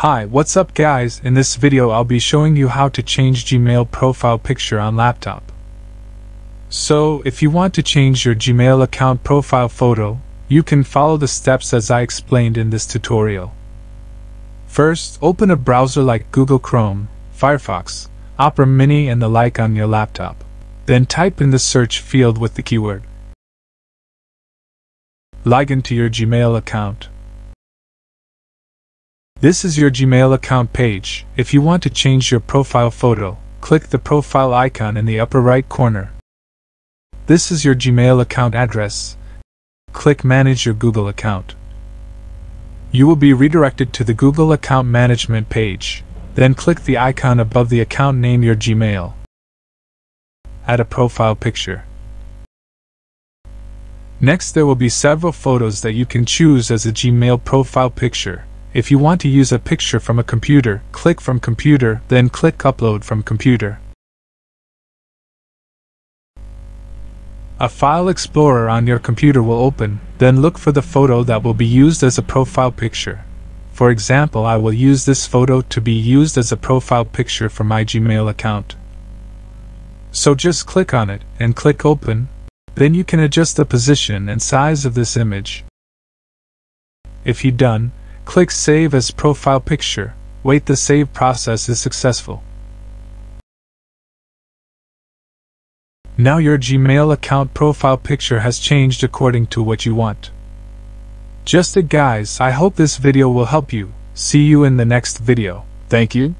Hi, what's up guys? In this video I'll be showing you how to change Gmail profile picture on laptop. So, if you want to change your Gmail account profile photo, you can follow the steps as I explained in this tutorial. First, open a browser like Google Chrome, Firefox, Opera Mini and the like on your laptop. Then type in the search field with the keyword. Log into your Gmail account. This is your Gmail account page. If you want to change your profile photo, click the profile icon in the upper right corner. This is your Gmail account address. Click Manage your Google account. You will be redirected to the Google Account Management page. Then click the icon above the account name your Gmail. Add a profile picture. Next there will be several photos that you can choose as a Gmail profile picture. If you want to use a picture from a computer, click from computer, then click upload from computer. A file explorer on your computer will open, then look for the photo that will be used as a profile picture. For example, I will use this photo to be used as a profile picture for my Gmail account. So just click on it and click open, then you can adjust the position and size of this image. If you done, Click Save as Profile Picture. Wait the save process is successful. Now your Gmail account profile picture has changed according to what you want. Just it guys, I hope this video will help you. See you in the next video. Thank you.